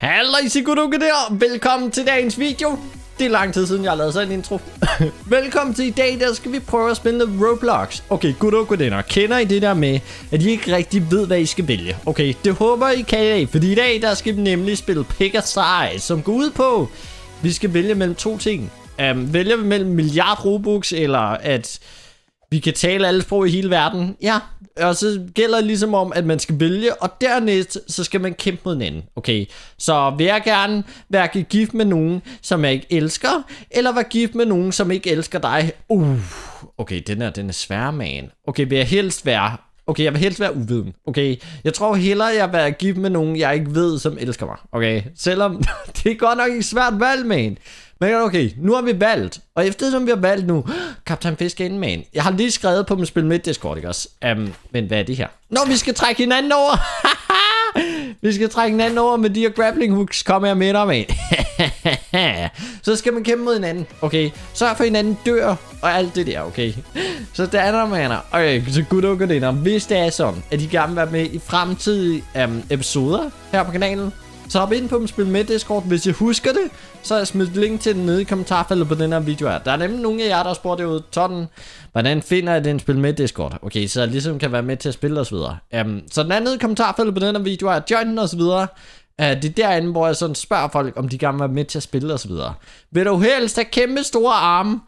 Halløj, Gudukke der. Velkommen til dagens video. Det er lang tid siden, jeg har lavet sådan en intro. Velkommen til i dag, der skal vi prøve at spille Roblox. Okay, Gudukke der. Kender I det der med, at I ikke rigtig ved, hvad I skal vælge? Okay, det håber I kan i dag, fordi i dag, der skal vi nemlig spille Pick a Size, som går ud på, vi skal vælge mellem to ting. Um, vælger vi mellem milliard Robux, eller at vi kan tale alle sprog i hele verden? Ja, og så gælder det ligesom om, at man skal vælge, og dernæst, så skal man kæmpe mod hinanden. Okay, så vil jeg gerne være gift med nogen, som jeg ikke elsker, eller være gift med nogen, som ikke elsker dig. Uh, okay, den er, den er svær, man. Okay, vil jeg helst være Okay, jeg vil helst være uviden. Okay, jeg tror hellere, jeg vil være gift med nogen, jeg ikke ved, som elsker mig. Okay, selvom det er godt nok et svært valg, man. Men okay, nu har vi valgt. Og eftersom vi har valgt nu, Kaptajn Fisk er man. Jeg har lige skrevet på min spil med Discord, ikke også? Um, men hvad er det her? Nå, vi skal trække hinanden over. vi skal trække hinanden over med de her grappling hooks. Kom jeg med dig, man. så skal man kæmpe mod hinanden. Okay, så for hinanden dør og alt det der, okay? Så det er der, maner. Okay, så good og good Hvis det er sådan, at I gerne vil være med i fremtidige um, episoder her på kanalen, så hop ind på dem spil med Discord. Hvis I husker det, så har jeg smidt link til den nede i kommentarfeltet på den her video her. Der er nemlig nogle af jer, der spurgte ud, derude, hvordan finder jeg den spil med Discord? Okay, så jeg ligesom kan være med til at spille osv. Um, øhm, så den er nede i kommentarfeltet på den her video her. Join den osv. Uh, øh, det er derinde, hvor jeg sådan spørger folk, om de gerne vil være med til at spille osv. Vil du helst have kæmpe store arme,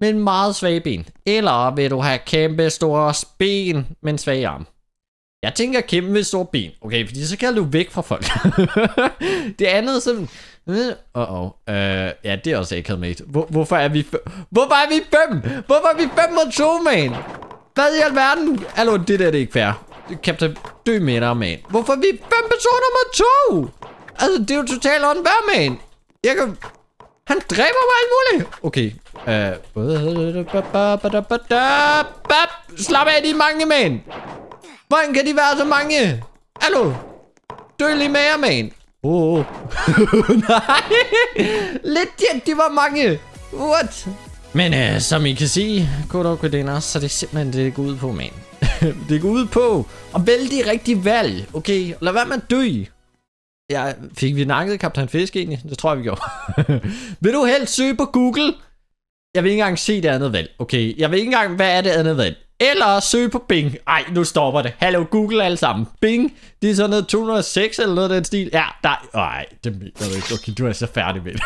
men meget svage ben? Eller vil du have kæmpe store ben, men svage arme? Jeg tænker kæmpe store ben, okay, fordi så kan jeg løbe væk fra folk. det andet som... Uh oh. Uh, ja, det er også ikke mate. Hvor, hvorfor er vi... Hvorfor er vi fem? Hvorfor er vi fem mod to, man? Hvad i alverden? Hallo, det der det er ikke fair. Captain, dø med dig, man. Hvorfor er vi fem personer mod to? Altså, det er jo totalt unfair, man. Jeg kan... Han dræber mig alt muligt. Okay. Uh, Slap af, de mange, man. Hvordan kan de være så mange? Hallo? Dø lige mere, man. Åh. Oh. Nej. Lidt ja, de var mange. What? Men uh, som I kan se, kode og så er det simpelthen det, det går ud på, man. det går ud på at vælge de rigtige valg. Okay, lad være med at dø. Ja, fik vi nakket Kaptajn Fisk egentlig? Det tror jeg, vi gjorde. vil du helst søge på Google? Jeg vil ikke engang se det andet valg. Okay, jeg vil ikke engang, hvad er det andet valg? Eller søg på Bing. Ej, nu stopper det. Hallo, Google alle sammen. Bing, det er sådan noget 206 eller noget af den stil. Ja, der... Ej, det mener du ikke. Okay, du er så færdig med det.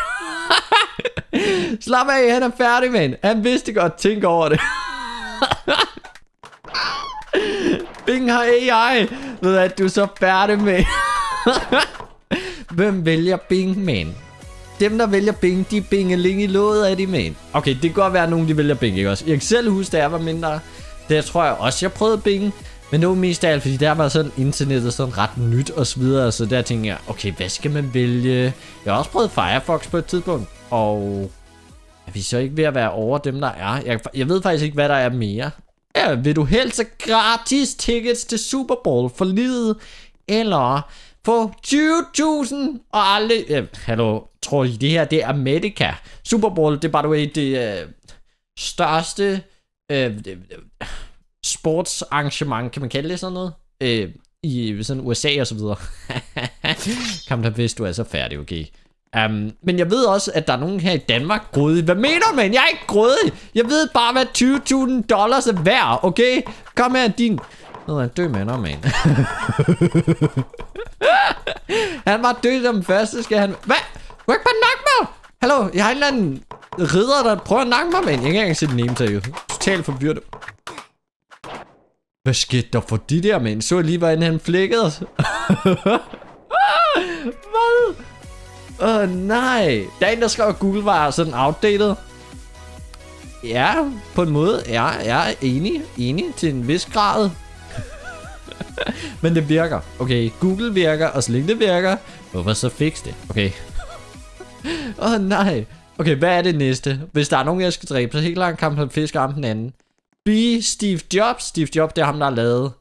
Slap af, han er færdig, med Han vidste godt, tænke over det. Bing har AI. Ved at du er så færdig med. Hvem vælger Bing, man? Dem, der vælger Bing, de er bingeling i låget af de, man. Okay, det kan godt være, at nogen de vælger Bing, ikke også? Jeg kan selv huske, da jeg var mindre det tror jeg også, jeg prøvede Bing. Men det var mest af alt, fordi der var sådan internettet sådan ret nyt og så videre. Så der tænkte jeg, okay, hvad skal man vælge? Jeg har også prøvet Firefox på et tidspunkt. Og er vi så ikke ved at være over dem, der er? Jeg, jeg ved faktisk ikke, hvad der er mere. Ja, vil du helst gratis tickets til Super Bowl for livet? Eller få 20.000 og aldrig... Ja, hallo, tror I det her, det er Medica? Super Bowl, det er bare way det øh, største øh, sportsarrangement, kan man kalde det sådan noget? Øh, I sådan USA og så videre. Kom da hvis du er så færdig, okay? Um, men jeg ved også, at der er nogen her i Danmark grådige. Hvad mener man? Jeg er ikke grådig. Jeg ved bare, hvad 20.000 dollars er værd, okay? Kom her, din... Nå, han dø med en man. han var død som første, skal han... Hvad? Du ikke bare nakke mig? Hallo, jeg har en eller anden ridder, der prøver at nakke mig, men Jeg kan ikke engang se den name til Totalt forvirret. Hvad skete der for de der, mænd? Så jeg lige, hvordan han flækkede. Hvad? Åh, oh, nej. Der er en, der skrev, at Google var sådan outdated. Ja, på en måde. Ja, jeg er enig. Enig til en vis grad. Men det virker. Okay, Google virker, og så længe det virker, hvorfor så fix det? Okay. Åh, oh, nej. Okay, hvad er det næste? Hvis der er nogen, jeg skal dræbe, så helt langt kamp han fisk om den anden. B. Steve Jobs. Steve Jobs, det er ham, der har lavet...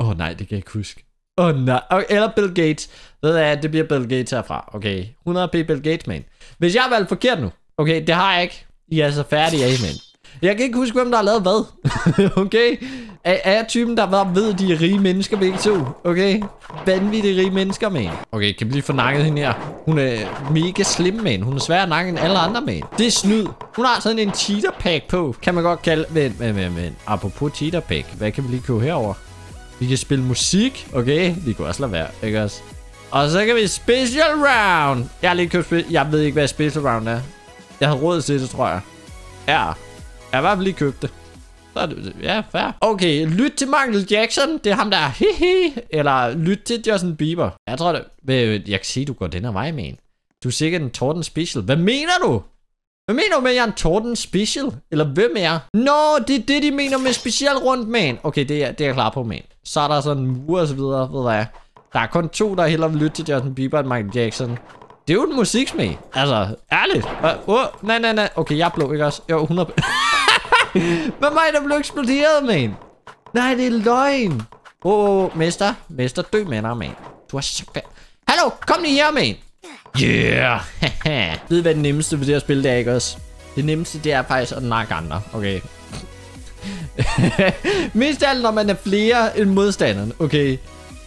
Åh oh, nej, det kan jeg ikke huske. Åh oh, nej. Okay, eller Bill Gates. Ved jeg, det bliver Bill Gates herfra. Okay, 100 p Bill Gates, man. Hvis jeg har valgt forkert nu. Okay, det har jeg ikke. I er så færdige af, man. Jeg kan ikke huske, hvem der har lavet hvad. okay? Er, er jeg typen, der bare ved, de er rige mennesker begge to? Okay? Vanvittige rige mennesker, man. Okay, kan vi lige få nakket hende her? Hun er mega slim, man. Hun er svær at nakke end alle andre, man. Det er snyd. Hun har sådan en cheater pack på. Kan man godt kalde... Men, men, men, men. Apropos cheater pack. Hvad kan vi lige købe herover? Vi kan spille musik. Okay? Vi kan også lade være, ikke også? Og så kan vi special round. Jeg har lige købt spe- Jeg ved ikke, hvad special round er. Jeg har råd til det, tror jeg. Ja. Jeg har i hvert fald lige købt det. Så er det, ja, fair. Okay, lyt til Michael Jackson. Det er ham, der er hihi. Eller lyt til Justin Bieber. Jeg tror det. Jeg kan sige, du går den her vej med. Du er sikkert en Torten Special. Hvad mener du? Hvad mener du med, at jeg er en Torten Special? Eller hvem er jeg? Nå, det er det, de mener med special rundt, man. Okay, det er, det er jeg klar på, man. Så er der sådan en mur og så videre, ved hvad. Der er kun to, der hellere vil lytte til Justin Bieber end Michael Jackson. Det er jo en musiksmag. Altså, ærligt. Åh, uh, nej, nej, nej. Okay, jeg er blå, ikke også? Jo, 100... Hvad mig, der blev eksploderet, man? Nej, det er løgn. Åh, oh, mester. Mester, dø med dig, man. Du er så færd. Hallo, kom lige her, man. Yeah. Ved hvad det nemmeste ved det her spil det er, ikke også? Det nemmeste, det er faktisk at nakke andre. Okay. Mest alt, når man er flere end modstanderen. Okay.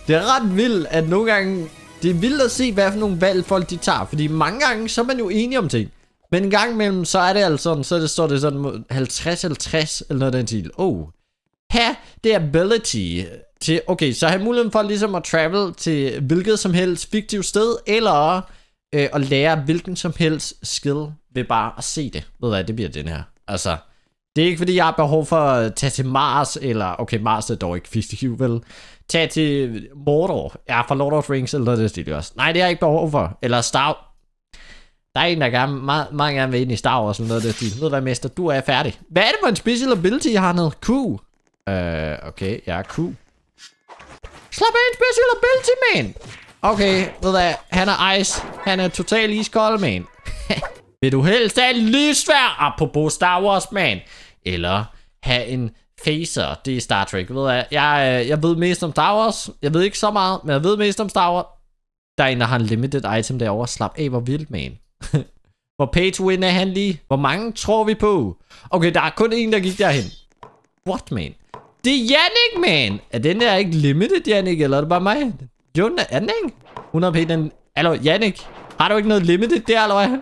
Det er ret vildt, at nogle gange... Det er vildt at se, hvad for nogle valg folk de tager. Fordi mange gange, så er man jo enige om ting. Men en gang imellem, så er det altså sådan, så det står det sådan 50-50 eller noget den til. Oh. Have the ability til, okay, så have muligheden for ligesom at travel til hvilket som helst fiktivt sted, eller øh, at lære hvilken som helst skill ved bare at se det. Ved du hvad, det bliver den her. Altså, det er ikke fordi, jeg har behov for at tage til Mars, eller, okay, Mars er dog ikke fiktiv, vel? Tag til Mordor, ja, fra Lord of Rings, eller noget det stil også. Nej, det har jeg ikke behov for. Eller Star, der er en, der gerne, meget, meget gerne vil ind i Star Wars eller noget af det stil. Ved du hvad, mester? Du er færdig. Hvad er det for en special ability, jeg har noget? Q. Uh, okay, jeg er Q. Slap af en special ability, man. Okay, ved du hvad? Han er ice. Han er total iskold, man. vil du helst have en lysvær? Apropos Star Wars, man. Eller have en phaser. Det er Star Trek. Ved du hvad? Jeg, øh, jeg ved mest om Star Wars. Jeg ved ikke så meget, men jeg ved mest om Star Wars. Der er en, der har en limited item derovre. Slap af, hvor vildt, man. Hvor pay to win er han lige? Hvor mange tror vi på? Okay, der er kun en, der gik derhen. What, man? Det er Jannik, man! Er den der ikke limited, Jannik, eller er det bare mig? Jo, den er den ikke? 100 p, den... Hallo, Jannik? Har du ikke noget limited der, eller hvad?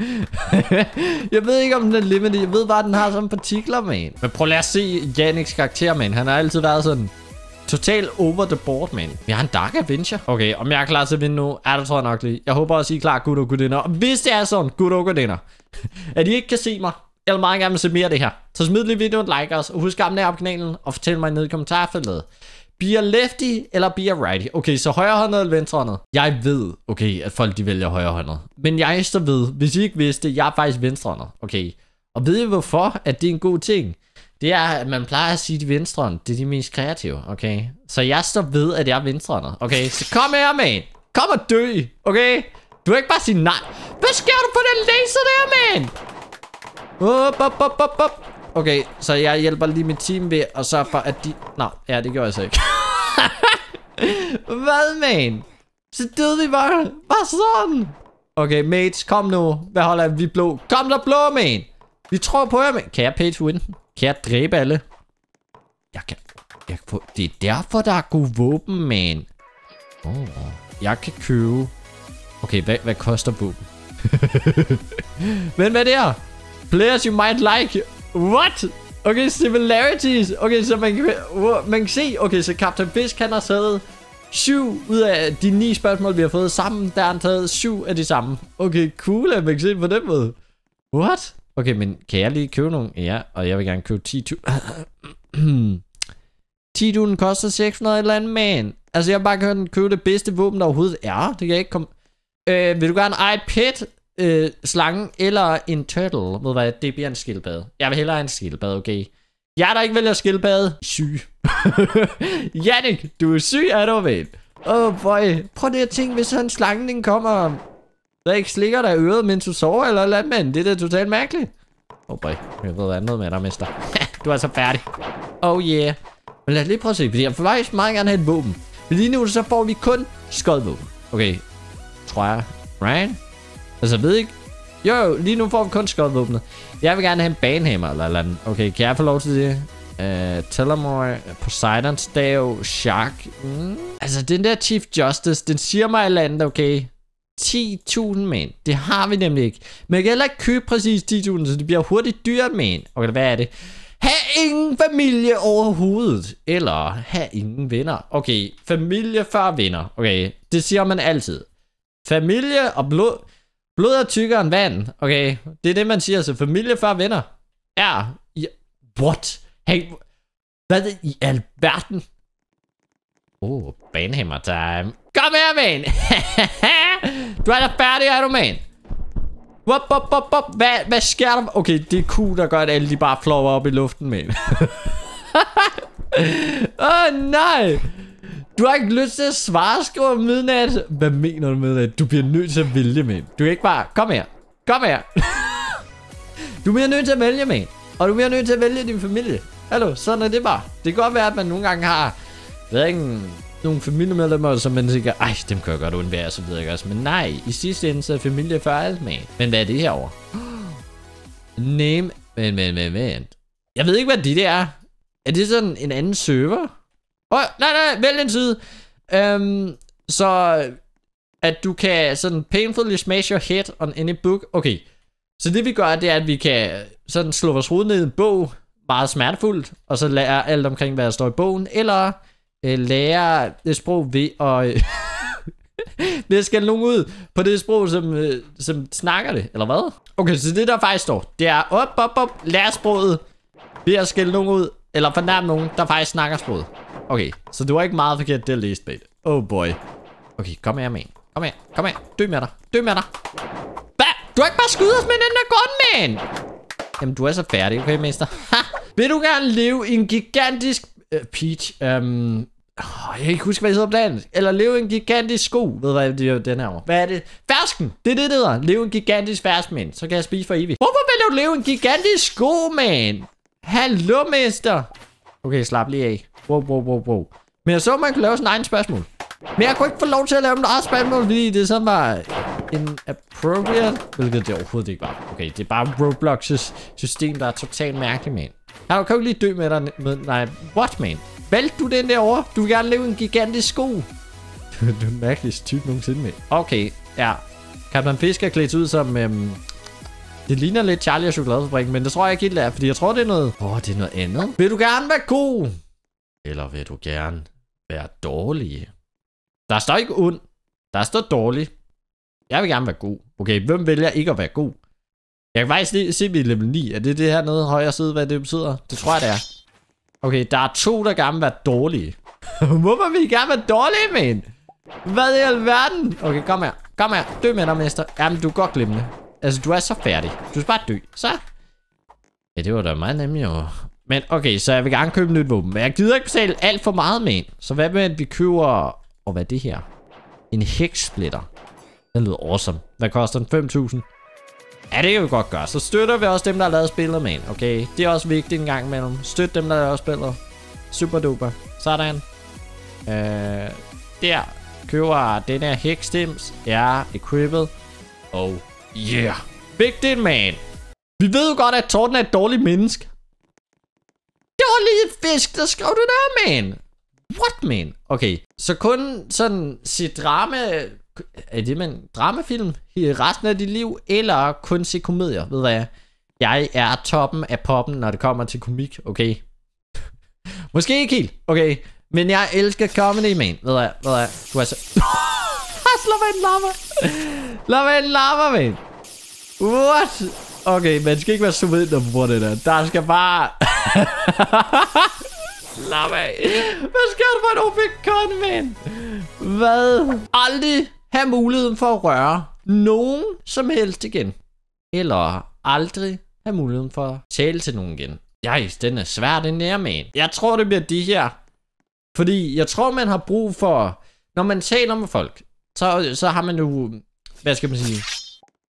jeg ved ikke, om den er limited. Jeg ved bare, at den har sådan partikler, man. Men prøv lad os se Janniks karakter, man. Han har altid været sådan... Total over the board, man. Vi har en Dark Adventure. Okay, om jeg er klar til at vinde nu, er det tror jeg nok lige. Jeg håber også, I er klar, gud og gudinder. Og hvis det er sådan, gud og gudinder, at I ikke kan se mig, eller meget gerne vil se mere af det her, så smid lige videoen, like os, og husk at abonnere på kanalen, og fortæl mig ned i kommentarfeltet. Bliver lefty eller bliver righty? Okay, så højrehåndet eller venstrehåndet? Jeg ved, okay, at folk de vælger højrehåndet. Men jeg så ved, hvis I ikke vidste, jeg er faktisk venstrehåndet. Okay. Og ved I hvorfor, at det er en god ting? Det er, at man plejer at sige, at de venstre, det er de mest kreative, okay? Så jeg står ved, at jeg er venstre, okay? Så kom her, man! Kom og dø, okay? Du kan ikke bare sige nej. Hvad sker du på den laser der, man? Op, op, op, op, op. Okay, så jeg hjælper lige mit team ved at sørge for, at de... Nå, ja, det gjorde jeg så ikke. Hvad, man? Så døde vi bare. Bare sådan. Okay, mates, kom nu. Hvad holder vi blå? Kom der blå, man. Vi tror på jer, man. Kan jeg pay to win? Kan jeg dræbe alle? Jeg kan... Jeg kan få... Det er derfor, der er gode våben, man. Oh, jeg kan købe... Okay, hvad, hvad koster våben? Men hvad der? Players you might like. What? Okay, similarities. Okay, så man kan, man kan se... Okay, så Captain Fisk, han har taget syv ud af de ni spørgsmål, vi har fået sammen. Der har han taget syv af de samme. Okay, cool, at man kan se på den måde. What? Okay, men kan jeg lige købe nogle? Ja, og jeg vil gerne købe 10 10.000 koster 600 eller andet, man. Altså, jeg bare kan købe det bedste våben, der overhovedet er. Det kan jeg ikke komme... Øh, vil du gerne eje et pet, øh, slange eller en turtle? Ved du hvad, det bliver en skildpadde. Jeg vil hellere have en skildpadde, okay? Jeg der ikke vælger skildpadde, syg. Jannik, du er syg, er du vel? Åh, oh boy. Prøv lige at tænke, hvis sådan en slange, den kommer der ikke slikker dig øret, mens du sover, eller hvad, men det er da totalt mærkeligt. Oh boy, jeg ved noget med dig, mester. du er så færdig. Oh yeah. Men lad os lige prøve at se, fordi jeg får faktisk meget gerne have et våben. Men lige nu, så får vi kun skodvåben. Okay, tror jeg. Right? Altså, jeg ved ikke. Jo, jo, lige nu får vi kun skodvåbnet. Jeg vil gerne have en banehammer eller eller andet. Okay, kan jeg få lov til det? Uh, Telemore, Poseidon stav, Shark. Mm. Altså, den der Chief Justice, den siger mig et eller andet, okay? 10.000 mand. Det har vi nemlig ikke. Men jeg kan heller ikke købe præcis 10.000, så det bliver hurtigt dyrt, mand. Okay, hvad er det? Ha' ingen familie overhovedet. Eller have ingen venner. Okay, familie før venner. Okay, det siger man altid. Familie og blod. Blod er tykkere end vand. Okay, det er det, man siger. Så familie før venner. Ja. ja. What? Hey, hvad i alverden? Oh, banehammer time. Kom her, man. du er da færdig, er du, man? Wop, wop, wop, wop. Hvad, hvad sker der? Okay, det er cool, der gør, at alle de bare flover op i luften, man. Åh, oh, nej. Du har ikke lyst til at svare, skriver midnat. Hvad mener du med det? Du bliver nødt til at vælge, man. Du kan ikke bare... Kom her. Kom her. du bliver nødt til at vælge, man. Og du bliver nødt til at vælge din familie. Hallo, sådan er det bare. Det kan godt være, at man nogle gange har... Ved ikke, nogle familiemedlemmer, som man tænker, ej, dem kan jeg godt undvære, og så videre, ikke også? Men nej, i sidste ende, så er familie for alt med. Men hvad er det herovre? Name, men, men, men, men. Jeg ved ikke, hvad det der er. Er det sådan en anden server? Åh, oh, nej, nej, vælg en side. Um, så at du kan sådan painfully smash your head on any book. Okay, så det vi gør, det er, at vi kan sådan slå vores hoved ned i en bog, meget smertefuldt, og så lære alt omkring, hvad der står i bogen, eller øh, lære det sprog ved at, øh, ved at skælde nogen ud på det sprog, som, øh, som snakker det, eller hvad? Okay, så det der faktisk står, det er op, op, op, lær sproget ved at skælde nogen ud, eller fornærme nogen, der faktisk snakker sproget. Okay, så det var ikke meget forkert, det er læst bag. Oh boy. Okay, kom her, man. Kom her, kom her. Dø med dig. Dø med dig. Hvad? Du har ikke bare skudt os med den der gun, man! Jamen, du er så færdig, okay, mester? Ha! Vil du gerne leve i en gigantisk uh, Peach, øhm, Oh, jeg kan ikke huske, hvad det hedder på dagen. Eller leve en gigantisk sko. Ved du, hvad det er den her Hvad er det? Fersken. Det er det, det hedder. Leve en gigantisk fersken, Så kan jeg spise for evigt. Hvorfor vil du leve en gigantisk sko, man? Hallo, mester. Okay, slap lige af. Wow, wow, wow, wow. Men jeg så, man kunne lave sådan egen spørgsmål. Men jeg kunne ikke få lov til at lave mit eget spørgsmål, fordi det sådan var inappropriate. hvilket det overhovedet ikke var. Okay, det er bare Roblox's system, der er totalt mærkeligt, man. Jeg kan jo lige dø med dig. Med, nej, what, man? Valgte du den derovre? Du vil gerne leve en gigantisk sko. du er den mærkeligste type nogensinde med. Okay, ja. Captain Fisk er klædt ud som... Øhm, det ligner lidt Charlie og chokoladefabrikken, men det tror jeg ikke helt er, fordi jeg tror, det er noget... Åh, oh, det er noget andet. Vil du gerne være god? Eller vil du gerne være dårlig? Der står ikke ond. Der står dårlig. Jeg vil gerne være god. Okay, hvem vælger ikke at være god? Jeg kan faktisk lige se mit level 9. Er det det her nede højre side, hvad det betyder? Det tror jeg, det er. Okay, der er to, der gerne vil være dårlige. Hvorfor vil I gerne være dårlige, men? Hvad i alverden? Okay, kom her. Kom her. Dø med dig, mester. Jamen, du er godt glemme Altså, du er så færdig. Du skal bare dø. Så. Ja, det var da meget nemt jo. Men okay, så jeg vil gerne købe nyt våben. Men jeg gider ikke betale alt for meget med Så hvad med, at vi køber... Og hvad er det her? En hæksplitter. Den lyder awesome. Hvad koster den? 5.000. Ja, det kan vi godt gøre. Så støtter vi også dem, der har lavet spillet med okay? Det er også vigtigt en gang imellem. Støt dem, der har lavet spillet. Super duper. Sådan. Øh, der køber den her Hextims. Ja, equipped. Oh, yeah. Big deal, man. Vi ved jo godt, at Torten er et dårligt menneske. Det var lige fisk, der skrev du der, man. What, man? Okay, så kun sådan sit drama er det man dramafilm i resten af dit liv, eller kun se komedier, ved hvad jeg Jeg er toppen af poppen, når det kommer til komik, okay? Måske ikke helt, okay? Men jeg elsker comedy, man. Ved jeg, ved jeg, du er så... Slå mig en lava. Lad mig en lava, man. What? Okay, man skal ikke være så ved, når man bruger det der. Der skal bare... Lad af. Hvad sker du for en OP con, man? Hvad? Aldrig have muligheden for at røre nogen som helst igen. Eller aldrig have muligheden for at tale til nogen igen. Jeg, den er svær, den er, man. Jeg tror, det bliver de her. Fordi jeg tror, man har brug for... Når man taler med folk, så, så har man jo... Hvad skal man sige?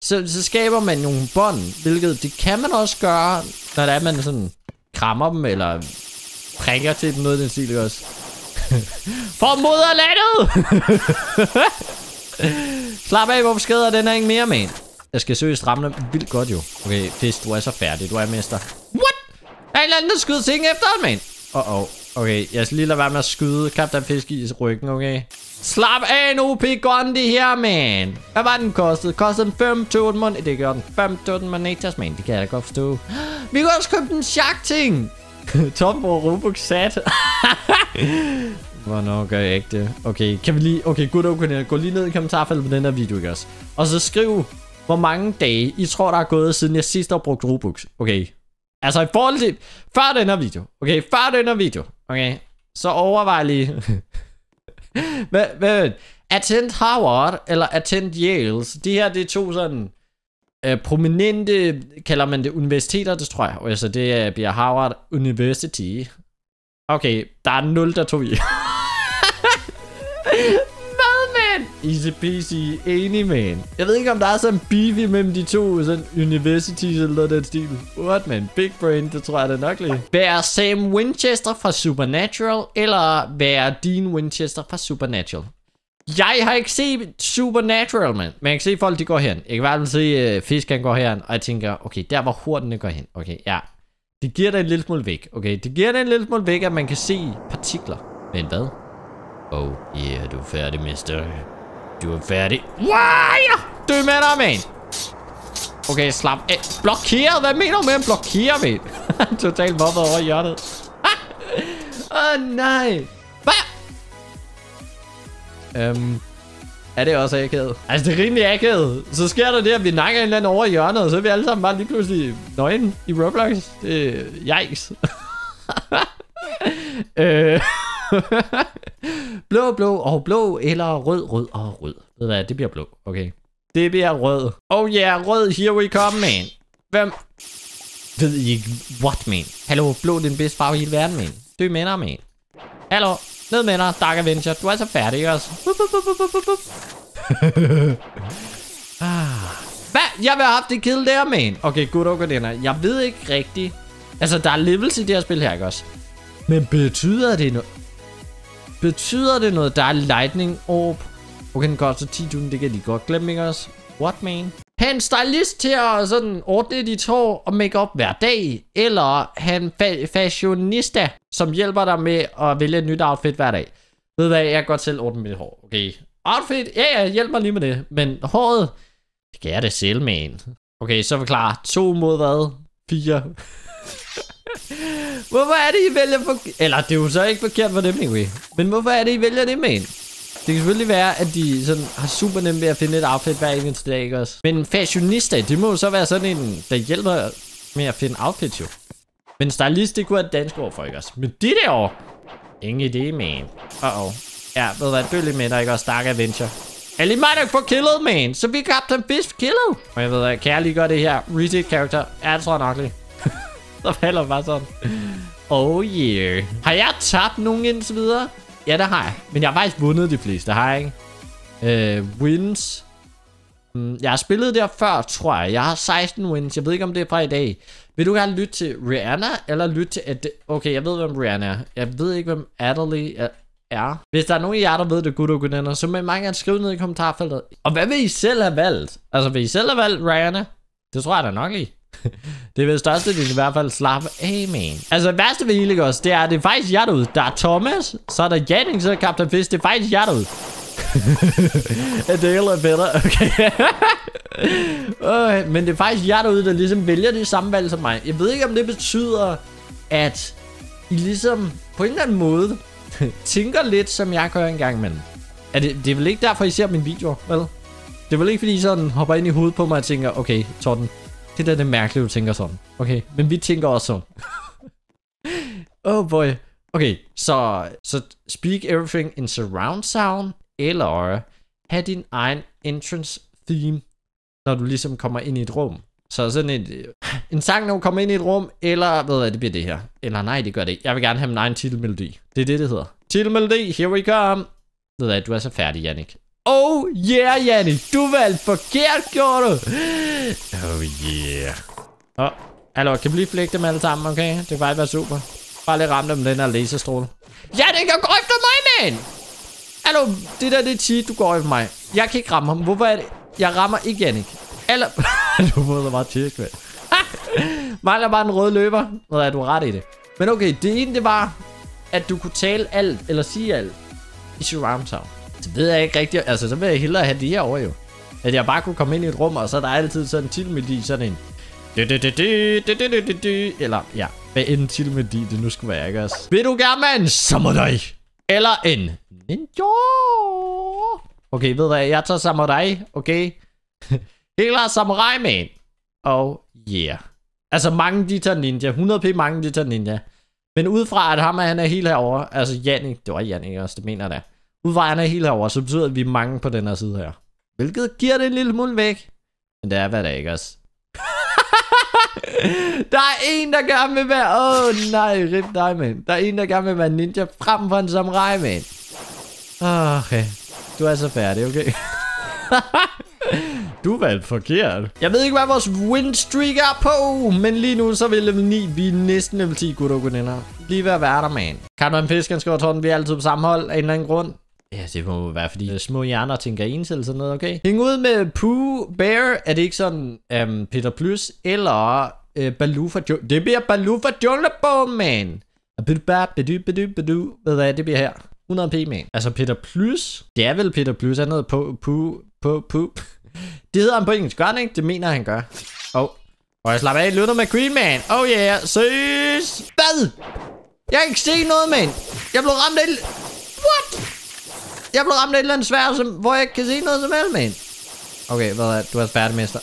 Så, så skaber man nogle bånd, hvilket det kan man også gøre, når det er, man sådan krammer dem, eller prikker til dem noget den stil, også? For moderlandet! Slap af, hvorfor skader den her ikke mere, man? Jeg skal søge ramme dem vildt godt, jo. Okay, fisk, du er så færdig. Du er mester. What? Der er en eller anden, der skyder ting efter ham. Åh, oh, oh. Okay, jeg skal lige lade være med at skyde Captain Fisk i ryggen, okay? Slap af nu, OP Gondi her, man. Hvad var den kostet? Kostede den 5 1000 mon... Det gør den 5 ton monetas, man. Det kan jeg da godt forstå. Vi kan også købe den shark-ting. Top hvor Robux sat. Hvornår gør jeg ikke det? Okay, kan vi lige... Okay, good okay, gå lige ned i kommentarfeltet på den her video, ikke også? Og så skriv, hvor mange dage I tror, der er gået, siden jeg sidst har brugt Robux. Okay. Altså i forhold til... Før den her video. Okay, før den her video. Okay. Så overvej lige... hvad, hvad, attend Harvard eller attend Yale. De her, det er to sådan Øh, prominente, kalder man det universiteter, det tror jeg. Altså det bliver Harvard University. Okay, der er 0, der tog i. Hvad, man? Easy peasy, enig, man. Jeg ved ikke, om der er sådan en beefy mellem de to sådan universities eller den stil. What, man? Big brain, det tror jeg det nok lige. Vær Sam Winchester fra Supernatural, eller vær Dean Winchester fra Supernatural? Jeg har ikke set Supernatural, man. Men jeg kan se folk, de går hen. Jeg kan i hvert fald se, uh, fisken går hen, og jeg tænker, okay, der hvor hurtene går hen. Okay, ja. Det giver dig en lille smule væk, okay? Det giver dig en lille smule væk, at man kan se partikler. Men hvad? Oh yeah, du er færdig, mister. Du er færdig. Why? Du er med dig, man. Okay, slap af. Blokeret? Hvad mener du med at blokere, man? Totalt mobbet over hjørnet. Åh, oh, nej. Hvad? Øhm... Er det også akavet? Altså, det er rimelig akavet. Så sker der det, at vi nakker en eller anden over i hjørnet, og så er vi alle sammen bare lige pludselig nøgen i Roblox. Det er yikes. øh... blå, blå og blå, eller rød, rød og rød. Ved hvad, det bliver blå. Okay. Det bliver rød. Oh yeah, rød, here we come, man. Hvem? Ved I ikke, what, man? Hallo, blå er den bedste farve i hele verden, man. Det er mener, man. Hallo, ned med dig, Dark Avenger. Du er så færdig også. ah. Hvad? Jeg vil have haft det kill der, man. Okay, good okay, Jeg ved ikke rigtigt. Altså, der er levels i det her spil her, ikke også? Men betyder det noget? Betyder det noget, der er lightning orb? Okay, den koster 10.000, det kan de godt glemme, ikke også? What, man? Han stylist til at sådan ordne dit hår og make op hver dag, eller han fa fashionista, som hjælper dig med at vælge et nyt outfit hver dag. Ved hvad, jeg kan godt selv ordne mit hår, okay? Outfit, ja, ja, hjælp mig lige med det. Men håret, det kan jeg det selv, man. Okay, så forklar. To mod hvad? Fire. hvorfor er det, I vælger for... Eller, det er jo så ikke forkert for dem, anyway. Men hvorfor er det, I vælger det, man? Det kan selvfølgelig være, at de sådan har super nemt ved at finde et outfit hver eneste dag, ikke også? Men fashionista, det må jo så være sådan en, der hjælper med at finde outfit, jo. Men stylist, det kunne være et dansk ord for, ikke også? Men det der Ingen idé, man. Uh oh Ja, ved du hvad, dø lige med dig, ikke også? Dark Adventure. Er lige mig, der får killet, man. Så vi Captain Fish killet. Og jeg ved kan jeg lige gøre det her? Reset character. Ja, det tror jeg nok lige. så falder bare sådan. Oh yeah. Har jeg tabt nogen indtil videre? Ja, det har jeg. Men jeg har faktisk vundet de fleste, har jeg ikke? Uh, wins. Mm, jeg har spillet der før, tror jeg. Jeg har 16 wins. Jeg ved ikke, om det er fra i dag. Vil du gerne lytte til Rihanna, eller lytte til... Ad okay, jeg ved, hvem Rihanna er. Jeg ved ikke, hvem Adderley er. Hvis der er nogen af jer, der ved det, gutter og gudinder, så må I mange gerne skrive ned i kommentarfeltet. Og hvad vil I selv have valgt? Altså, vil I selv have valgt Rihanna? Det tror jeg da nok lige det vil vel største i hvert fald slappe af, man. Altså, det værste ved hele det er, det er faktisk jer derude. Der er Thomas, så er der Janning, så er Captain Fisk. Det er faktisk jer derude. det er bedre, okay. øh, men det er faktisk jer derude, der ligesom vælger det samme valg som mig. Jeg ved ikke, om det betyder, at I ligesom på en eller anden måde tænker lidt, som jeg gør engang imellem. Er det, det er vel ikke derfor, I ser min video, vel? Det er vel ikke, fordi I sådan hopper ind i hovedet på mig og tænker, okay, Torten, det der det mærkelige, mærkeligt, du tænker sådan. Okay, men vi tænker også sådan. oh boy. Okay, så, så speak everything in surround sound, eller have din egen entrance theme, når du ligesom kommer ind i et rum. Så sådan et, en sang, når du kommer ind i et rum, eller hvad det bliver det her. Eller nej, det gør det ikke. Jeg vil gerne have min egen titelmelodi. Det er det, det hedder. Titelmelodi, here we come. Ved du du er så færdig, Jannik. Oh yeah, Jannik. Du valgte forkert, gjorde du. Oh yeah. Åh, oh, hallo, kan vi lige flække dem alle sammen, okay? Det vil bare være super. Bare lige ramme dem med den her laserstråle. Ja, det kan gå efter mig, man! Hallo, det der, det er tit, du går efter mig. Jeg kan ikke ramme ham. Hvorfor er det? Jeg rammer ikke Jannik. Eller... du må da bare tjekke, mand. Mangler bare en rød løber. Nå, er du ret i det. Men okay, det ene det var, at du kunne tale alt, eller sige alt, i Surround Sound. Det ved jeg ikke rigtigt. Altså, så vil jeg hellere have det her over jo. At jeg bare kunne komme ind i et rum, og så er der altid sådan en tilmelodi, sådan en... Eller, ja, hvad en tilmelodi det nu skal være, ikke også? Vil du gerne være en samurai? Eller en ninja? Okay, ved du hvad? Jeg tager samurai, okay? Helt klart samurai, man. Og oh, yeah. Altså, mange de tager ninja. 100p mange de tager ninja. Men ud fra, at ham han er helt herovre, altså Jannik, det var Jannik også, det mener jeg da. Udefra, at er helt herovre, så betyder det, at vi er mange på den her side her. Hvilket giver det en lille smule væk. Men det er, hvad det ikke også? der er en, der gerne vil være... Åh, oh, nej, rip dig, man. Der er en, der gerne vil være ninja frem for en samurai, man. Ah, okay. Du er så færdig, okay? du valgte forkert. Jeg ved ikke, hvad vores win streak er på, men lige nu så er vi level 9. Vi er næsten level 10, gutter og gudinder. Lige ved at være der, man. Kan man en fisk, han skriver, tårten, vi er altid på samme hold af en eller anden grund. Ja, det må være, fordi små hjerner tænker ens eller sådan noget, okay? Hæng ud med Pooh Bear. Er det ikke sådan um, Peter Plus eller uh, Baloo for jo Det bliver Baloo for Junglebogen, man. Ved du hvad det bliver her? 100p, man. Altså Peter Plus. Det er vel Peter Plus, han hedder på, på, på, på. Det hedder han på engelsk, gør han ikke? Det mener han gør. Oh. Og jeg slapper af, lytter med Green Man. Oh yeah, søs. Hvad? Jeg kan ikke se noget, man. Jeg blev ramt af... What? Jeg blev ramt af et eller andet svær, som, hvor jeg ikke kan se noget som helst, man. Okay, hvad er Du er færdig, mester.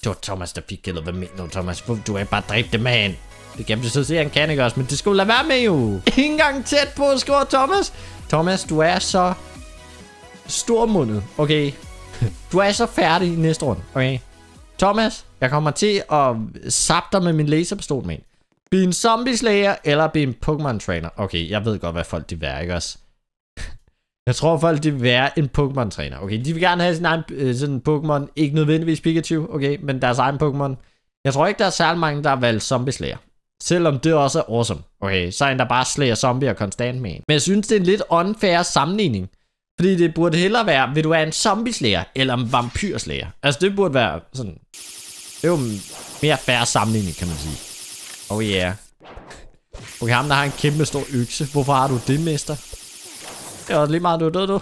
Det var Thomas, der fik killet. Hvad mener du, Thomas? Du er bare dræbt det, man. Det kan så se, han kan ikke også, men det skulle lade være med jo. Ingen gang tæt på, skriver Thomas. Thomas, du er så stormundet, okay? Du er så færdig i næste runde, okay? Thomas, jeg kommer til at sappe dig med min laserpistol, men. Bliv en zombie slayer, eller bliv en Pokémon trainer. Okay, jeg ved godt, hvad folk de værker, ikke også? Jeg tror, folk de vil være en Pokémon-træner. Okay, de vil gerne have sin egen øh, sådan Pokémon. Ikke nødvendigvis Pikachu, okay, men deres egen Pokémon. Jeg tror ikke, der er særlig mange, der har valgt Zombie Slayer. Selvom det også er awesome. Okay, så er en, der bare slayer zombier konstant med en. Men jeg synes, det er en lidt unfair sammenligning. Fordi det burde hellere være, vil du være en zombie eller en vampyr slayer? Altså, det burde være sådan... Det er jo mere færre sammenligning, kan man sige. Oh yeah. Okay, ham der har en kæmpe stor økse. Hvorfor har du det, mester? Det var lige meget, du er død, du.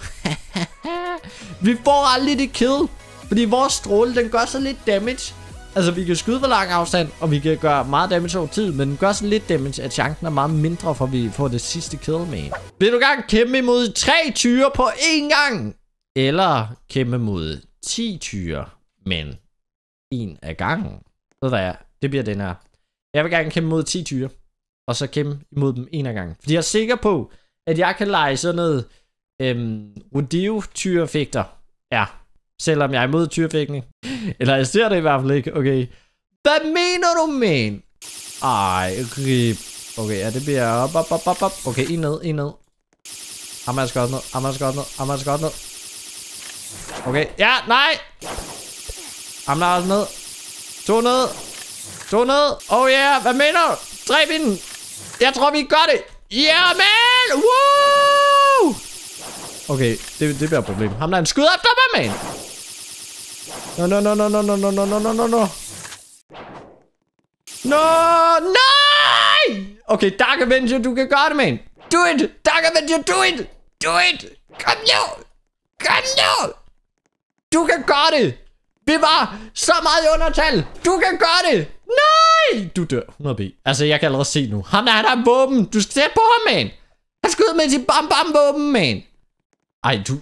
vi får aldrig det kill. Fordi vores stråle, den gør så lidt damage. Altså, vi kan skyde for lang afstand, og vi kan gøre meget damage over tid, men den gør så lidt damage, at chancen er meget mindre, for vi får det sidste kill med. Vil du gerne kæmpe imod tre tyre på én gang? Eller kæmpe mod 10 tyre, men en af gangen? Ved hvad jeg? Det bliver den her. Jeg vil gerne kæmpe mod 10 tyre, og så kæmpe imod dem en af gangen. Fordi jeg er sikker på, at jeg kan lege sådan noget øhm, rodeo-tyrefægter. Ja, selvom jeg er imod tyrefægtning. Eller jeg ser det i hvert fald ikke, okay. Hvad mener du, men? Ej, rip. Okay, ja, det bliver op, op, op, op, op. Okay, en ned, en ned. Amager skal også ned, Amager skal også ned, Amager skal også ned. Okay, ja, nej! Amager er også ned. To ned. To ned. Oh yeah, hvad mener du? Dræb inden Jeg tror, vi gør det. Yeah, man! Woo! Okay, det, det bliver et problem. Ham der er en skyder efter mig, man! No, no, no, no, no, no, no, no, no, no, no, no. No, nej! Okay, Dark Avenger, du kan gøre det, man. Do it! Dark Avenger, do it! Do it! Kom nu! Kom nu! Du kan gøre det! Vi var så meget i undertal! Du kan gøre det! Nej! Du dør. 100 Altså, jeg kan allerede se nu. Han er der våben. Du skal tæt på ham, man. Han skyder med sit bam bam våben, man. Ej, du...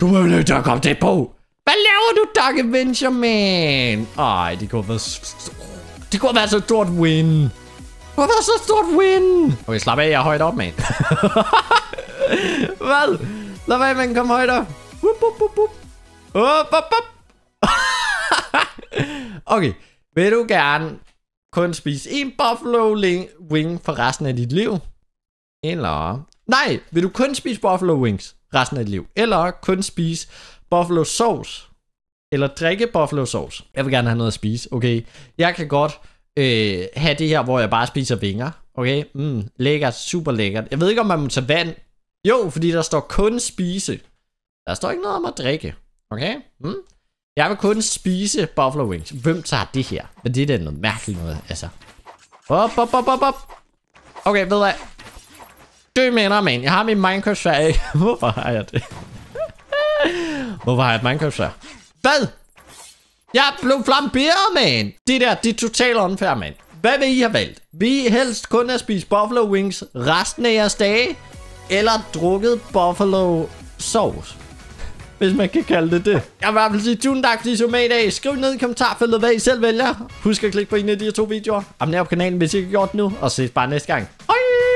Du er jo nødt til at komme tæt på. Hvad laver du, Dark Avenger, man? Ej, det kunne være... Det kunne være så stort win. Det kunne være så stort win. Okay, slap af, jeg er højt op, man. Hvad? Lad være, man Kom højt op. Up, up, up, up. Up, up, up. okay, vil du gerne kun spise en buffalo wing for resten af dit liv? Eller... Nej, vil du kun spise buffalo wings resten af dit liv? Eller kun spise buffalo sauce? Eller drikke buffalo sauce? Jeg vil gerne have noget at spise, okay? Jeg kan godt øh, have det her, hvor jeg bare spiser vinger. Okay? Mm, lækkert, super lækkert. Jeg ved ikke, om man må tage vand. Jo, fordi der står kun spise. Der står ikke noget om at drikke. Okay? Mm? Jeg vil kun spise buffalo wings. Hvem tager det her? Men det er da noget mærkeligt noget, altså. Op, op, op, op, op. Okay, ved du hvad? Dø mener, man. Jeg har min minecraft svær Hvorfor har jeg det? Hvorfor har jeg et minecraft svær? Hvad? Jeg blev flamberet, man. Det der, det er totalt unfair, man. Hvad vil I have valgt? Vi helst kun at spise buffalo wings resten af jeres dage? Eller drukket buffalo sauce? Hvis man kan kalde det det. Jeg vil i hvert fald sige tusind tak, fordi I så med i dag. Skriv ned i kommentarfeltet, hvad I selv vælger. Husk at klikke på en af de her to videoer. Abonner på kanalen, hvis I ikke har gjort det nu. Og ses bare næste gang. Hej!